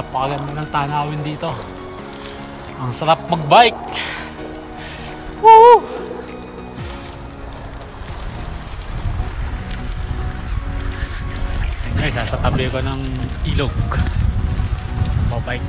napakaganda ng tanawin dito. Ang sarap mag-bike. Woo! Guys, nasa tabi ko ng ilog. Mabike.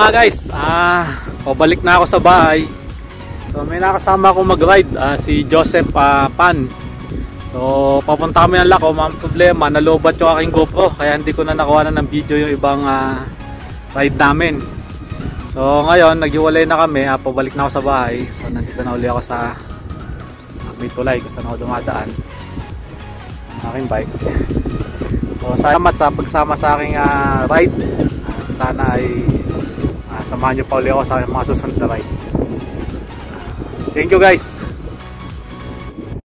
Nga guys, ah, pabalik na ako sa bahay. So may nakasama akong mag-ride, ah, si Joseph ah, Pan. So papunta kami ng Lako, mga problema, nalobat yung aking GoPro kaya hindi ko na nakuha na ng video yung ibang ah, ride namin. So ngayon, naghiwalay na kami, ah, pabalik na ako sa bahay. So nandito na uli ako sa ah, may tulay kung saan ako dumadaan. Ang aking bike. So salamat sa pagsama sa aking ah, ride. Sana ay samahan nyo pa uli ako sa mga susunod na ride. Thank you guys.